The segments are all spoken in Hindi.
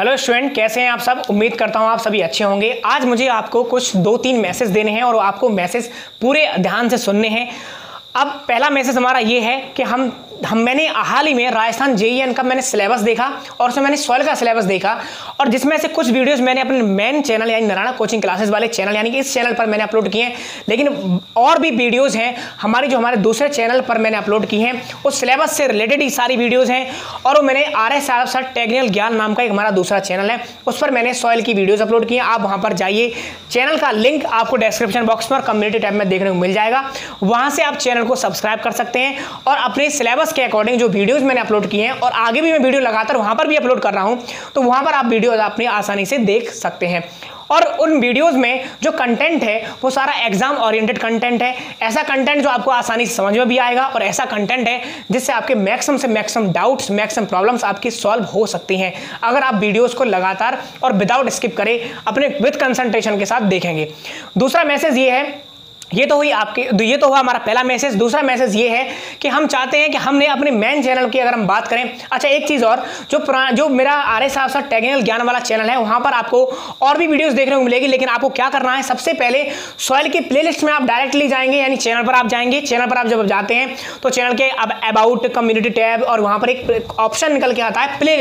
हेलो स्टूडेंट, कैसे हैं आप सब? उम्मीद करता हूँ आप सभी अच्छे होंगे। आज मुझे आपको कुछ दो तीन मैसेज देने हैं और आपको मैसेज पूरे ध्यान से सुनने हैं। अब पहला मैसेज हमारा ये है कि हम हम, मैंने हाल ही में राजस्थान जेईएन का मैंने सिलेबस देखा और उसमें मैंने सॉइल का सिलेबस देखा और जिसमें से कुछ वीडियोस मैंने अपने मेन चैनल यानी नारायण कोचिंग क्लासेस वाले चैनल यानी कि इस चैनल पर मैंने अपलोड किए हैं। लेकिन और भी वीडियोस हैं, हमारी जो हमारे दूसरे चैनल पर मैंने अपलोड की हैं, उस सिलेबस से रिलेटेड ही सारी वीडियोज़ हैं और वो मैंने आर एस साहब सर टेक्निकल ज्ञान नाम का एक हमारा दूसरा चैनल है, उस पर मैंने सॉइल की वीडियोज़ अपलोड की हैं। आप वहाँ पर जाइए चैनल का लिंक आपको डिस्क्रिप्शन बॉक्स में और कम्युनिटी टैब में देखने को मिल जाएगा। वहाँ से आप चैनल को सब्सक्राइब कर सकते हैं और अपने सिलेबस के अकॉर्डिंग जो वीडियो मैंने अपलोड किए हैं और आगे भी मैं वीडियो लगातार वहाँ पर भी अपलोड कर रहा हूँ तो वहाँ पर आप वीडियो अपनी आसानी से देख सकते हैं। और उन वीडियोस में जो कंटेंट है, वो सारा एग्ज़ाम ओरिएंटेड कंटेंट है। ऐसा कंटेंट जो आपको आसानी से समझ में भी आएगा और ऐसा कंटेंट है जिससे आपके मैक्सिमम से मैक्सिमम डाउट्स मैक्सिमम प्रॉब्लम्स आपकी सॉल्व हो सकती हैं। अगर आप वीडियोस को लगातार और विदाउट स्किप करें, अपने विथ कंसंट्रेशन के साथ देखेंगे। दूसरा मैसेज ये है ये तो हुई आपके ये तो हुआ हमारा पहला मैसेज। दूसरा मैसेज ये है कि हम चाहते हैं कि हमने अपने मेन चैनल की अगर हम बात करें। अच्छा एक चीज़ और, जो जो मेरा आर एस साहब टेक्निकल ज्ञान वाला चैनल है, वहाँ पर आपको और भी वीडियोस देखने को मिलेगी, लेकिन आपको क्या करना है, सबसे पहले सॉइल की प्लेलिस्ट में आप डायरेक्टली जाएँगे, यानी चैनल पर आप जाएँगे। चैनल पर आप जब जाते हैं तो चैनल के अब अबाउट कम्युनिटी टैब और वहाँ पर एक ऑप्शन निकल के आता है प्ले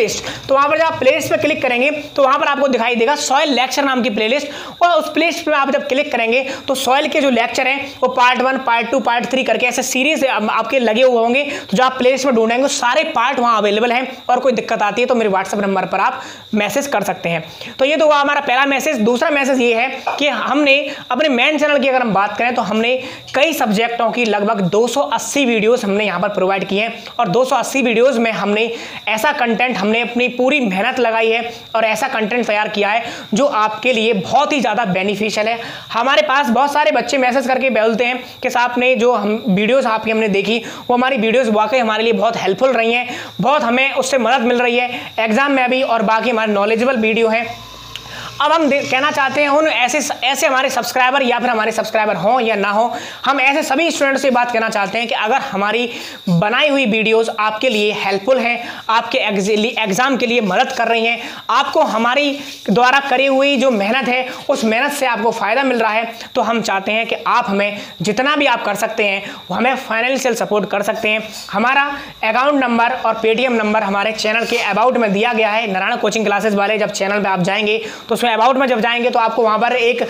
तो वहाँ पर जब आप प्ले पर क्लिक करेंगे तो वहाँ पर आपको दिखाई देगा सॉयल लेक्चर नाम की प्ले और उस प्ले पर आप जब क्लिक करेंगे तो सॉयल के जो लेक्चर लेक्चर हैं वो part one part two part three करके ऐसे सीरीज़ आपके लगे हुए होंगे। तो जो आप प्ले में ढूंढेंगे सारे पार्ट वहाँ अवेलेबल हैं। और कोई दिक्कत आती है तो मेरे व्हाट्सएप नंबर पर आप मैसेज कर सकते हैं। तो ये तो हुआ हमारा पहला मैसेज दूसरा मैसेज ये है कि हमने, अपने मेन चैनल की अगर हम बात करें तो हमने कई सब्जेक्टों की लगभग 280 वीडियोस हमने यहाँ पर प्रोवाइड की हैं और 280 वीडियोस में हमने ऐसा कंटेंट, हमने अपनी पूरी मेहनत लगाई है और ऐसा कंटेंट तैयार किया है जो आपके लिए बहुत ही ज़्यादा बेनिफिशियल है। हमारे पास बहुत सारे बच्चे मैसेज करके बोलते हैं कि साहब ने जो हम वीडियोज़ आपकी हमने देखी, वो हमारी वीडियोज़ वाकई हमारे लिए बहुत हेल्पफुल रही हैं, बहुत हमें उससे मदद मिल रही है। एग्ज़ाम में भी और बाकी हमारे नॉलेजेबल वीडियो हैं। अब हम कहना चाहते हैं उन ऐसे ऐसे हमारे सब्सक्राइबर या फिर हमारे सब्सक्राइबर हों या ना हो, हम ऐसे सभी स्टूडेंट्स से बात कहना चाहते हैं कि अगर हमारी बनाई हुई वीडियोस आपके लिए हेल्पफुल हैं, आपके एग्ज़ाम के लिए मदद कर रही हैं, आपको हमारी द्वारा करी हुई जो मेहनत है, उस मेहनत से आपको फ़ायदा मिल रहा है तो हम चाहते हैं कि आप हमें जितना भी आप कर सकते हैं हमें फाइनेंशियल सपोर्ट कर सकते हैं। हमारा अकाउंट नंबर और पेटीएम नंबर हमारे चैनल के अबाउट में दिया गया है, नारायण कोचिंग क्लासेस वाले जब चैनल पर आप जाएँगे तो उसमें अबाउट में जब जाएँगे तो आपको वहाँ पर एक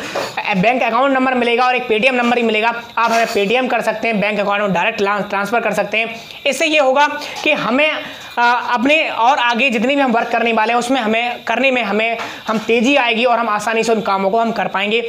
बैंक अकाउंट नंबर मिलेगा और एक पेटीएम नंबर ही मिलेगा। आप हमें पेटीएम कर सकते हैं, बैंक अकाउंट में डायरेक्ट ट्रांसफ़र कर सकते हैं। इससे ये होगा कि हमें अपने और आगे जितनी भी हम वर्क करने वाले हैं, उसमें हमें, करने में हमें, हम तेज़ी आएगी और हम आसानी से उन कामों को हम कर पाएँगे।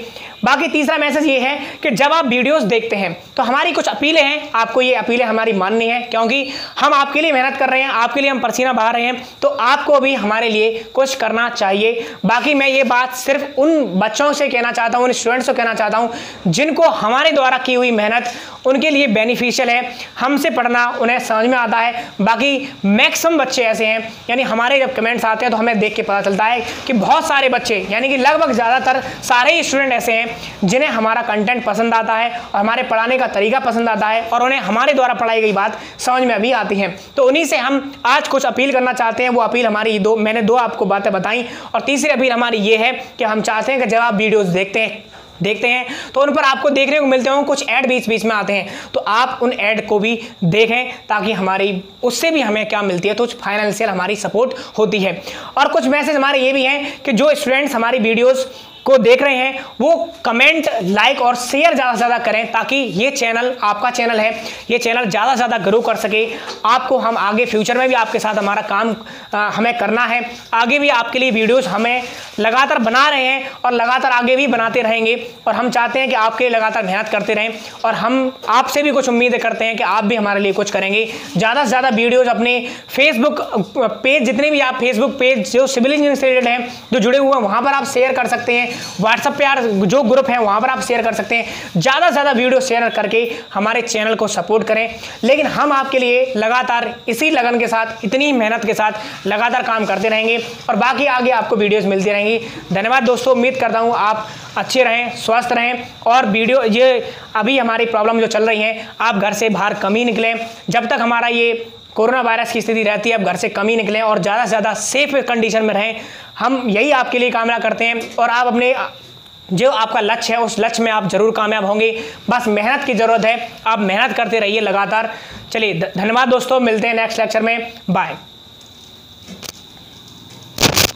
बाकी तीसरा मैसेज ये है कि जब आप वीडियोस देखते हैं तो हमारी कुछ अपीलें हैं। आपको ये अपीलें हमारी माननी है, क्योंकि हम आपके लिए मेहनत कर रहे हैं, आपके लिए हम पसीना बहा रहे हैं तो आपको भी हमारे लिए कुछ करना चाहिए। बाकी मैं ये बात सिर्फ़ उन बच्चों से कहना चाहता हूँ, उन स्टूडेंट्स को कहना चाहता हूँ, जिनको हमारे द्वारा की हुई मेहनत उनके लिए बेनिफिशियल है। हमसे पढ़ना उन्हें समझ में आता है। बाकी मैक्सिमम बच्चे ऐसे हैं, यानी हमारे जब कमेंट्स आते हैं तो हमें देख के पता चलता है कि बहुत सारे बच्चे, यानी कि लगभग ज़्यादातर सारे ही स्टूडेंट ऐसे हैं, जिन्हें हमारा कंटेंट पसंद आता है और हमारे पढ़ाने का तरीका पसंद आता है और उन्हें हमारे द्वारा पढ़ाई गई बात समझ में अभी आती है। तो उन्हीं से हम आज कुछ अपील करना चाहते हैं, वो अपील हमारी दो, मैंने दो आपको बातें बताई और तीसरी अपील हमारी ये है कि हम चाहते हैं कि जब आप वीडियोज़ देखते हैं देखते हैं। तो उन पर आपको देखने को मिलते हों कुछ ऐड बीच बीच में आते हैं। तो आप उन ऐड को भी देखें ताकि हमारी, उससे भी हमें क्या मिलती है? तो फाइनेंशियल हमारी सपोर्ट होती है। और कुछ मैसेज हमारे ये भी हैं कि जो स्टूडेंट्स हमारी वीडियोस को देख रहे हैं वो कमेंट लाइक और शेयर ज़्यादा से ज़्यादा करें ताकि ये चैनल आपका चैनल है ये चैनल ज़्यादा से ज़्यादा ग्रो कर सके। आपको हम आगे फ्यूचर में भी आपके साथ हमारा काम आ, हमें करना है। आगे भी आपके लिए वीडियोस हमें लगातार बना रहे हैं और लगातार आगे भी बनाते रहेंगे और हम चाहते हैं कि आपके लिए लगातार मेहनत करते रहें और हम आपसे भी कुछ उम्मीद करते हैं कि आप भी हमारे लिए कुछ करेंगे। ज़्यादा से ज़्यादा वीडियोज़ अपने फेसबुक पेज जितने भी आप फेसबुक पेज जो सिविल इंजीनियरिंग से रिलेटेड हैं जो जुड़े हुए हैं वहाँ पर आप शेयर कर सकते हैं। व्हाट्सअप पे यार जो ग्रुप है, वहाँ पर आप शेयर कर सकते हैं। ज़्यादा से ज़्यादा वीडियो शेयर करके हमारे चैनल को सपोर्ट करें। लेकिन हम आपके लिए लगातार इसी लगन के साथ, इतनी मेहनत के साथ लगातार काम करते रहेंगे और बाकी आगे आपको वीडियोज़ मिलती रहेंगी। धन्यवाद दोस्तों, उम्मीद करता हूँ आप अच्छे रहें, स्वस्थ रहें और वीडियो ये अभी हमारी प्रॉब्लम जो चल रही है, आप घर से बाहर कम ही निकलें। जब तक हमारा ये कोरोना वायरस की स्थिति रहती है, अब घर से कम ही निकलें और ज़्यादा से ज़्यादा सेफ़ कंडीशन में रहें। हम यही आपके लिए कामना करते हैं और आप अपने, जो आपका लक्ष्य है, उस लक्ष्य में आप ज़रूर कामयाब होंगे। बस मेहनत की ज़रूरत है, आप मेहनत करते रहिए लगातार। चलिए धन्यवाद दोस्तों, मिलते हैं नेक्स्ट लेक्चर में। बाय